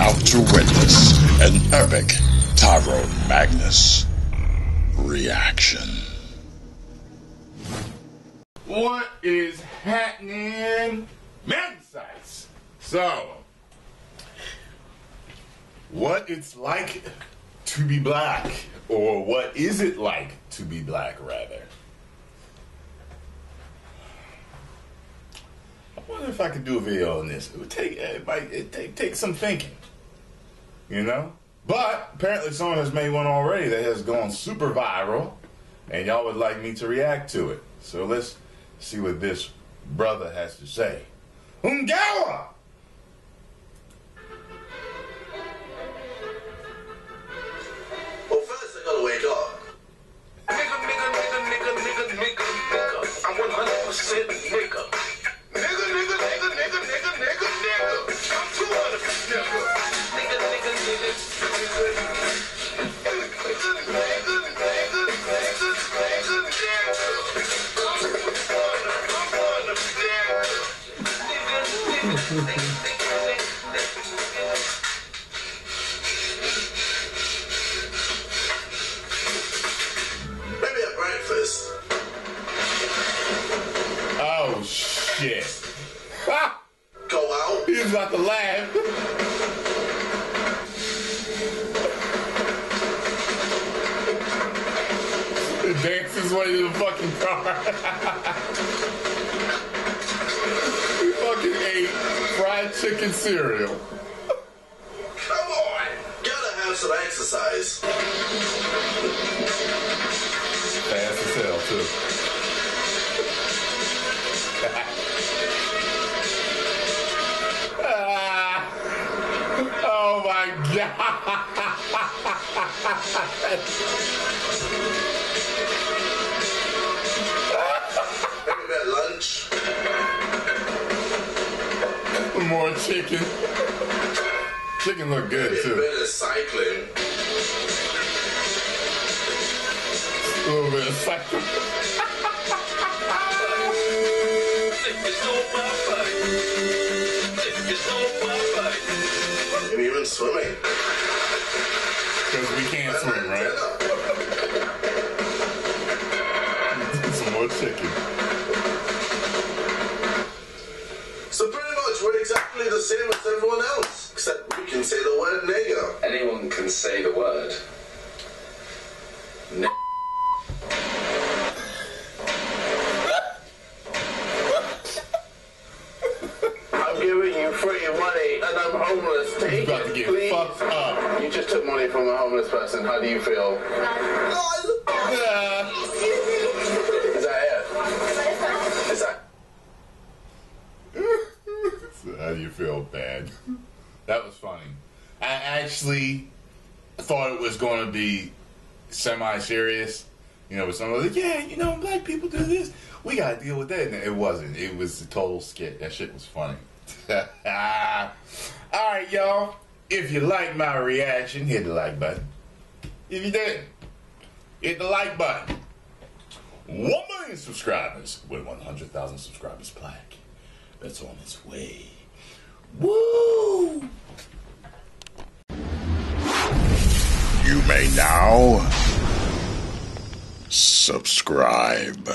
about to witness an epic Tyrone Magnus reaction. What is happening? Magsites. So, what it's like to be black, or what is it like to be black, rather? Wonder if I could do a video on this. It would take it might it take take some thinking, you know. But apparently, someone has made one already that has gone super viral, and y'all would like me to react to it. So let's see what this brother has to say. Ungawa! Maybe at breakfast. Oh shit! Ha! Go out. He's about to laugh. Dances his way to the fucking car. fucking ate fried chicken cereal. Come on. Gotta have some exercise. Fast as hell too. Ah. oh my Maybe More chicken. Chicken look good too. bit of cycling. A little bit of cycle. Niggas on my bike. Niggas on my bike. Maybe even swimming. Because we can't swim, right? Some more chicken. So pretty we're exactly the same as everyone else, except we can say the word nigger. Anyone can say the word. N- I'm giving you free money and I'm homeless. Take it, please. fucked up. You just took money from a homeless person. How do you feel? Do you feel bad? That was funny. I actually thought it was going to be semi-serious. You know, but someone was like, "Yeah, you know, black people do this. We got to deal with that." And it wasn't. It was a total skit. That shit was funny. All right, y'all. If you like my reaction, hit the like button. If you didn't, hit the like button. One million subscribers with 100,000 subscribers plaque. That's on its way. Woo! You may now subscribe.